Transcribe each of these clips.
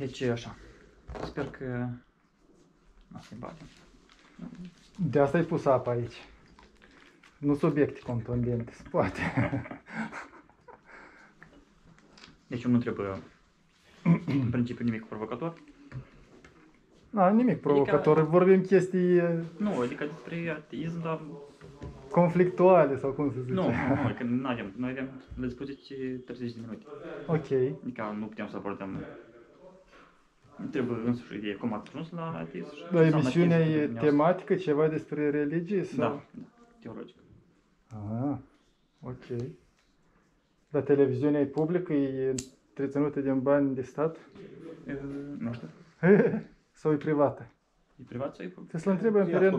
Deci așa. Sper că nu se bate. De asta ai pus apa aici. Nu subiecte contundente, se poate. Deci eu nu trebuie în principiu nimic provocator. Da, nimic provocator, vorbim chestii eh, Nu, adică despre ateism, dar conflictuale sau cum se zice. nu, nu, nu, că nu avem. Noi avem la dispoziție 30 de minute. Ok. Adică nu putem să abordăm nu trebuie însuși de cum a ajuns la ateism. Dar emisiunea e tematică, ceva despre religii? Sau? Da, da, teologic. Ah, ok. La televiziunea e publică, e întreținută din bani de stat? E, nu știu. sau e privată? E privat sau e public? Trebuie să-l întrebăm pe, Ren...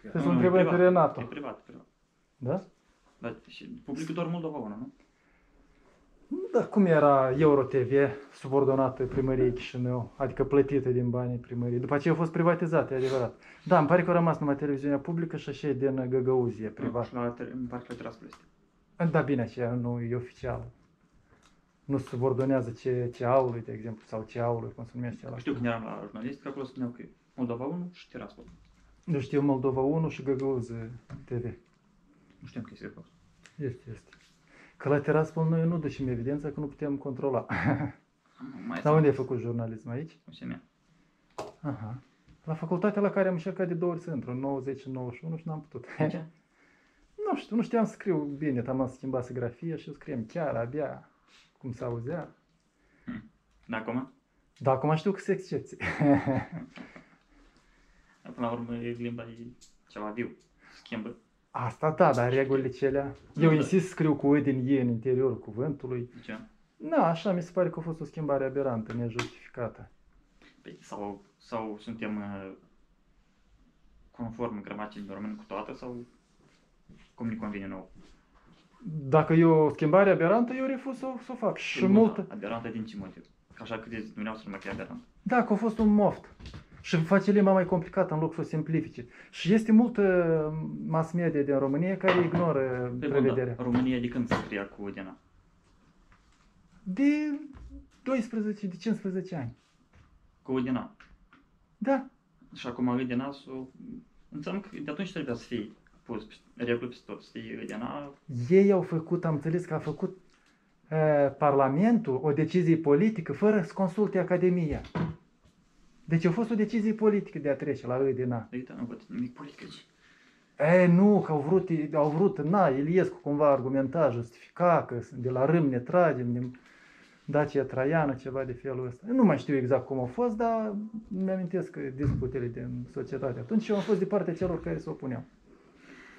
Trebuie să-l întrebăm pe Renato. E privat, privat. Da? Dar și publicul doar Moldova, nu? Da, cum era Euro TV, subordonată primăriei Chișinău, adică plătită din banii primăriei. După aceea a fost privatizată, e adevărat. Da, îmi pare că a rămas numai televiziunea publică și așa e din Găgăuzie, privat. Și la, ter- în parcă la Tiraspol este. Da, bine, aceea nu e oficial. Nu subordonează ce, ce aului, de exemplu, sau ce aului, cum se numește ăla. Știu când eram la jurnalist, că acolo spuneau că e Moldova 1 și Tiraspol. Eu știu Moldova 1 și Găgăuzie TV. Nu știam că este de fapt. Este, este. Că la Tiraspol noi nu ducem evidența că nu putem controla. Nu, Mai Dar unde ai făcut jurnalism aici? USM. Aha. La facultatea la care am încercat de două ori să intru, în 90 și 91 și n-am putut. De ce? nu știu, nu știam să scriu bine, am schimbat grafia și eu scriem chiar abia cum se auzea. Dar acum? Dar acum știu că se excepții. Până la urmă limba e ceva viu. Schimbă. Asta da, dar regulile celea... Eu Da. insist să scriu cu E din E în interiorul cuvântului. De ce? Da, așa mi se pare că a fost o schimbare aberantă, nejustificată. Păi, sau, sau suntem uh, conform gramaticii de român cu toată sau cum ne convine nou? Dacă e o schimbare aberantă, eu refuz să, o- să o fac. Și Păi, mult... da, Aberantă din ce motiv? Că așa credeți dumneavoastră numai că e aberant. Da, că a fost un moft. Și face limba mai complicată în loc să o simplifice. Și este multă mass media din România care ignoră Păi, bun, prevederea. da, România de când se scria cu Dina? De 12, de 15 ani. Cu Udina. Da. Și acum Udina s-o... Înseamnă că de atunci trebuia să fie pus pe- reguli peste tot. Să fie Udina... Ei au făcut, am înțeles că a făcut uh, Parlamentul o decizie politică fără să consulte Academia. Deci a fost o decizie politică de a trece la Îdina. Uite, nu văd nimic politic aici. E, nu, că au vrut, au vrut, na, Iliescu cumva argumenta, justifica că de la râm ne tragem, din Dacia Traiană, ceva de felul ăsta. Nu mai știu exact cum a fost, dar mi-amintesc că disputele din societate atunci și eu am fost de partea celor care se opuneau.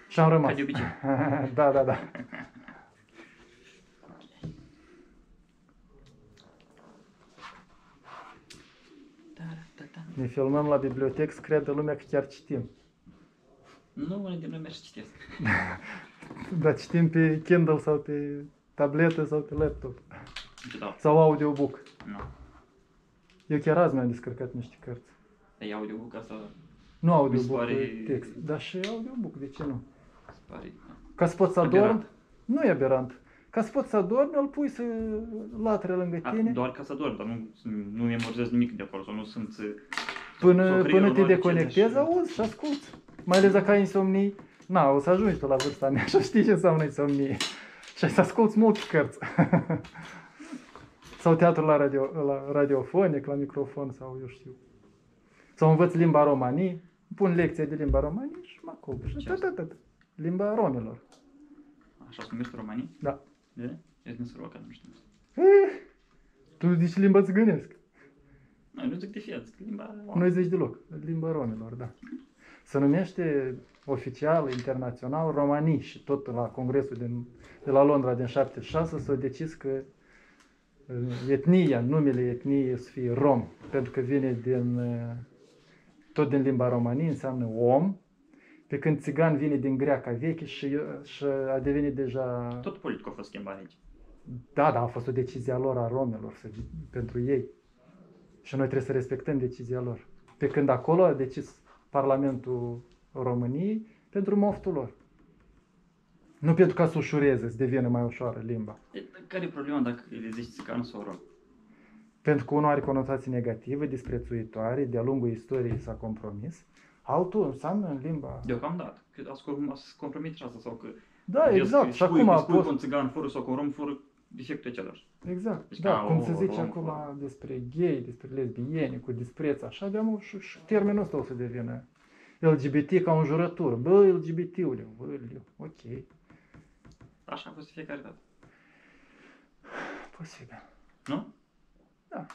Și am rămas. Ca de obicei. da, da, da. Da, da, da. Ne filmăm la bibliotecă, să creadă lumea că chiar citim. Nu, unii din lume și citesc. Dar citim pe Kindle sau pe tabletă sau pe laptop. Ce dau? Sau audiobook. Nu. Eu chiar azi mi-am descărcat niște cărți. Dar e audiobook asta Nu audiobook, Mi se pare- pare... text. Dar și audiobook, de ce nu? se pare... Ca să poți să adormi, Aberant. nu e aberant. Ca să poți să adormi, îl pui să latre lângă A, tine doar ca să dorm, dar nu, nu memorizez nimic de acolo, sau nu sunt... uh, până, sau până creierul te nu are deconectezi, aceleași- auzi și asculți. Mai ales dacă ai insomnii. Na, o să ajungi tu la vârsta mea și știi ce înseamnă insomnie. Și ai să asculți multe cărți. sau teatru la, radio, la radiofonic, la microfon sau eu știu. Sau învăț limba romanii, pun lecție de limba romanii și mă culp. Și Ce tot, tot, tot. Limba romilor. Așa se numește romanii? Da. De? Eu din Săroca, nu știu. Eh, Tu zici limba țigănesc. Nu, eu nu zic de fiat, zic limba... Nu zici deloc. Limba romilor, da. Se numește oficial, internațional, romanii și tot la congresul din, de la Londra din 76 s-a decis că uh, etnia, numele etniei să fie rom, pentru că vine din, uh, tot din limba romanii, înseamnă om, pe când țigan vine din greaca veche și, uh, și a devenit deja... Tot politic a fost schimbat aici. Da, da, a fost o decizie a lor, a romilor, să, pentru ei. Și noi trebuie să respectăm decizia lor. Pe când acolo a decis Parlamentul României pentru moftul lor. Nu pentru ca să ușureze, să devină mai ușoară limba. E, Care e problema dacă le zici țigan sau rom? pentru că unul are conotații negative, disprețuitoare, de-a lungul istoriei s-a compromis, altul înseamnă în limba... Deocamdată. Că ați com- ați compromit și asta sau că... Da, vezi exact. că Și acum spui, a spui fost... că un țigan fără sau că un rom fără defectul același. Exact, Deci, da, ca cum o se zice rom- acum despre gay, despre lesbiene, cu dispreț, așa aveam și, și termenul ăsta o să devină LGBT ca un jurător. Bă, LGBT-ule, bă, ok, Așa a fost de fiecare dată. posibil. Nu? Da.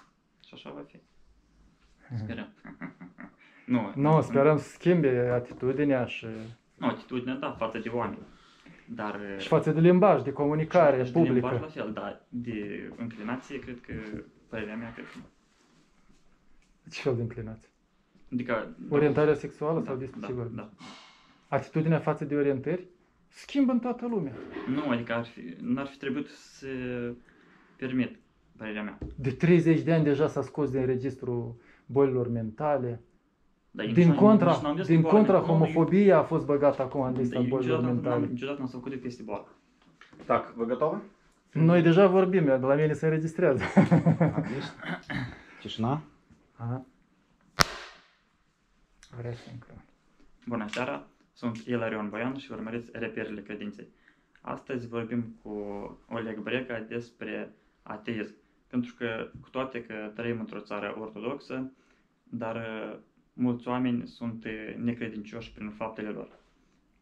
Și așa va fi. Sperăm. nu, Nu, sperăm să schimbe atitudinea și, Nu, atitudinea, da, față de oameni. Dar... și față de limbaj, de comunicare și de limbaj publică. la fel, dar de înclinație, cred că, părerea mea, cred că nu. Ce fel de înclinație? Adică... Orientarea sexuală da, sau despre da, sigur? da. Atitudinea față de orientări schimbă în toată lumea. Nu, adică ar fi, n-ar fi trebuit să permit, părerea mea. De 30 de ani deja s-a scos din registrul bolilor mentale. Dar nici Din n-am- contra, nici n-am zis din că boală contra, mentală. Nu, homofobia a fost băgată acum în eu- lista eu bolilor niciodată n-am- mentale. Niciodată n-am să făcut că este boală. Так, вы готовы? Noi deja vorbim, de la mine se înregistrează. Отлично. Тишина. Aha. Vrea sincron. Bună seara, sunt Ilarion Boian și urmăriți Reperele Credinței. Astăzi vorbim cu Oleg Breca despre ateism. Pentru că, cu toate că trăim într-o țară ortodoxă, dar uh, mulți oameni sunt uh, necredincioși prin faptele lor.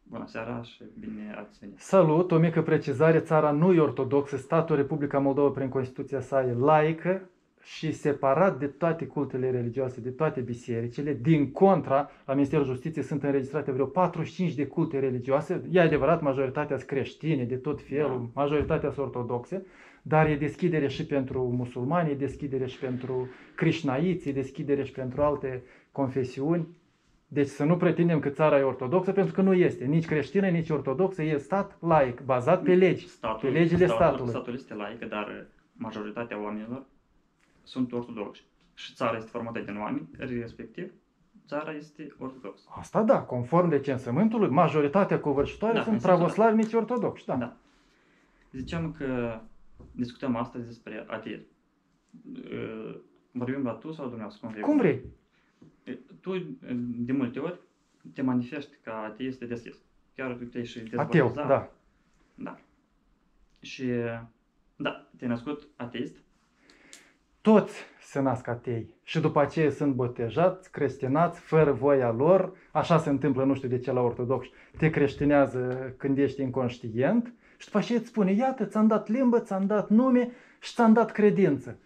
Bună seara și bine ați venit. Salut, o mică precizare, țara nu e ortodoxă, statul Republica Moldova prin Constituția sa e laică și separat de toate cultele religioase, de toate bisericile. Din contra, la Ministerul Justiției sunt înregistrate vreo 45 de culte religioase. E adevărat, majoritatea sunt creștine, de tot felul, majoritatea sunt ortodoxe, dar e deschidere și pentru musulmani, e deschidere și pentru creștinaiți, e deschidere și pentru alte confesiuni. Deci să nu pretindem că țara e ortodoxă, pentru că nu este. Nici creștină, nici ortodoxă, e stat laic, bazat pe legi, Statul, pe legile statul, statului. Statul este laică, dar uh, majoritatea oamenilor sunt ortodoxi. Și țara este formată din oameni, respectiv, țara este ortodoxă. Asta da, conform recensământului, majoritatea covârșitoare Da, sunt în sensul pravoslavnici ortodoxi, da. Da. Ziceam că discutăm astăzi despre ateism. Uh, Vorbim la tu sau dumneavoastră? Cum vrei? Cum vrei? Uh, Tu, uh, de multe ori, te manifesti ca ateist de deschis. Chiar tu te-ai și Ateu, dezbotezat. da. Da. Și, da, te-ai născut ateist. Toți se nasc atei și după aceea sunt botejați, creștinați, fără voia lor. Așa se întâmplă, nu știu de ce la ortodoxi. Te creștinează când ești inconștient și după aceea îți spune, iată, ți-am dat limbă, ți-am dat nume și ți-am dat credință.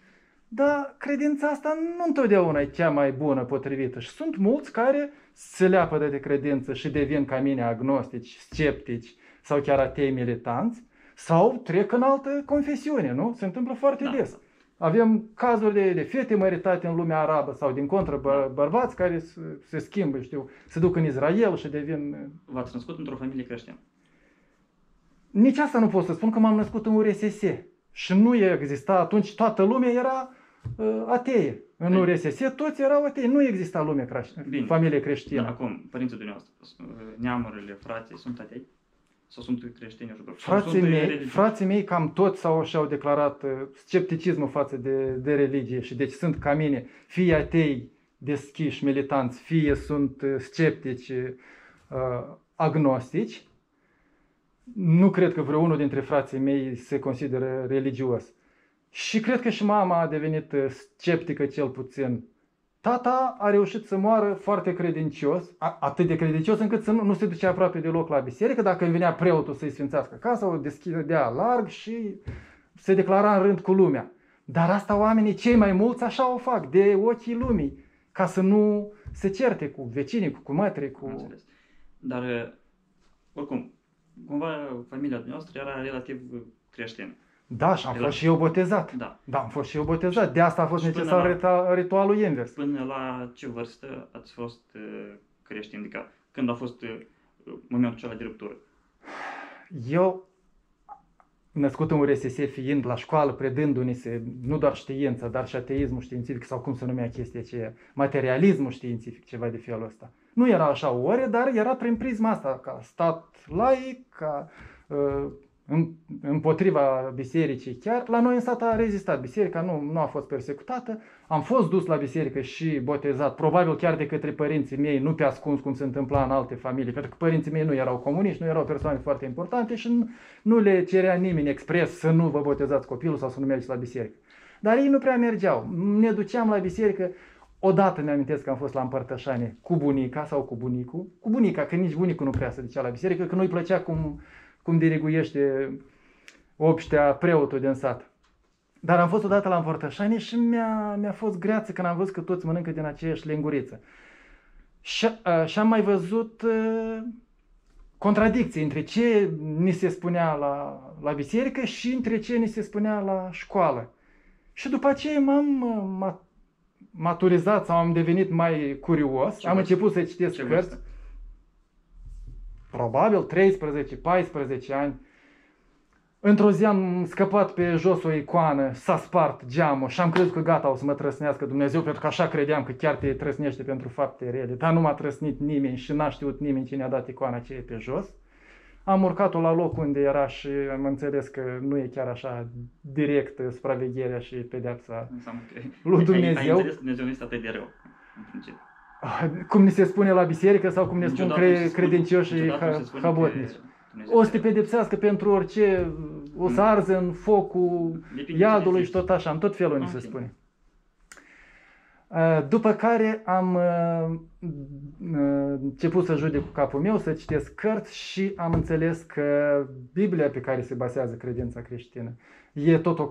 Dar credința asta nu întotdeauna e cea mai bună, potrivită. Și sunt mulți care se leapă de credință și devin ca mine agnostici, sceptici sau chiar atei militanți sau trec în altă confesiune, nu? Se întâmplă foarte Da. des. Avem cazuri de, de fete măritate în lumea arabă sau din contră bă, Da. bărbați care se, se schimbă, știu, se duc în Israel și devin... V-ați născut într-o familie creștină. Nici asta nu pot să spun că m-am născut în URSS și nu exista atunci, toată lumea era uh, ateie. În Bine. URSS toți erau atei, nu exista lume creștină, Bine. familie creștină. Da, acum, părinții dumneavoastră, uh, neamurile, frații, sunt atei? Sau sunt creștini ortodoxi? Sau Frații sunt mei, religioși? frații mei cam toți s-au, și-au declarat uh, scepticismul față de, de religie și deci sunt ca mine, fie atei deschiși, militanți, fie sunt uh, sceptici, uh, agnostici. Nu cred că vreunul dintre frații mei se consideră religios. Și cred că și mama a devenit uh, sceptică cel puțin. Tata a reușit să moară foarte credincios, a- atât de credincios încât să nu, nu se ducea aproape deloc la biserică. Dacă îmi venea preotul să-i sfințească casa, o deschidea larg și se declara în rând cu lumea. Dar asta oamenii cei mai mulți așa o fac, de ochii lumii, ca să nu se certe cu vecinii, cu, cu mătrii, Am cu... înțeles. Dar, uh, oricum, cumva familia noastră era relativ uh, creștină. Da, și am De la- fost și eu botezat. Da. Da, am fost și eu botezat. De asta a fost Și până necesar la- rita- ritualul invers. Până la ce vârstă ați fost uh, creștin? Adică când a fost uh, momentul acela de ruptură? Eu, născut în URSS fiind la școală, predându-ne se nu doar știința, dar și ateismul științific sau cum se numea chestia aceea, materialismul științific, ceva de felul ăsta. Nu era așa ore, dar era prin prisma asta, ca stat laic, ca uh, în- împotriva bisericii chiar. La noi în sat a rezistat. Biserica nu, nu a fost persecutată. Am fost dus la biserică și botezat, probabil chiar de către părinții mei, nu pe ascuns cum se întâmpla în alte familii, pentru că părinții mei nu erau comuniști, nu erau persoane foarte importante și nu, nu le cerea nimeni expres să nu vă botezați copilul sau să nu mergeți la biserică. Dar ei nu prea mergeau. Ne duceam la biserică, Odată mi-amintesc că am fost la împărtășanie cu bunica sau cu bunicul. Cu bunica, că nici bunicul nu prea se ducea la biserică, că nu-i plăcea cum, cum diriguiește obștea preotul din sat. Dar am fost odată la împărtășanie și mi-a, mi-a fost greață când am văzut că toți mănâncă din aceeași linguriță. Și, a, și am mai văzut uh, contradicții între ce ni se spunea la, la biserică și între ce ni se spunea la școală. Și după aceea m-am uh, ma- maturizat sau am devenit mai curios. Ce am vârstă? început să citesc Ce cărți. vârstă? Probabil 13-14 ani. Într-o zi am scăpat pe jos o icoană, s-a spart geamul și am crezut că gata, o să mă trăsnească Dumnezeu, pentru că așa credeam că chiar te trăsnește pentru fapte rele. Dar nu m-a trăsnit nimeni și n-a știut nimeni cine a dat icoana aceea pe jos. Am urcat-o la loc unde era și am înțeles că nu e chiar așa direct supravegherea și pedeapsa Înseamnă că Lui ai- Dumnezeu. Ai înțeles că Dumnezeu nu este atât de rău. În principiu. Ah, cum ni se spune la biserică sau cum ne spun Niciodată nu se cre- spune- credincioșii niciodată nu ha- se spune că habotnici. Dumnezeu O să te este rău. pedepsească pentru orice, o să Mm. arzi în focul Depinde iadului cine și tot așa, în tot felul ni Ok. se spune. Uh, După care am uh, uh, început să judec cu capul meu, să citesc cărți și am înțeles că Biblia pe care se bazează credința creștină e tot o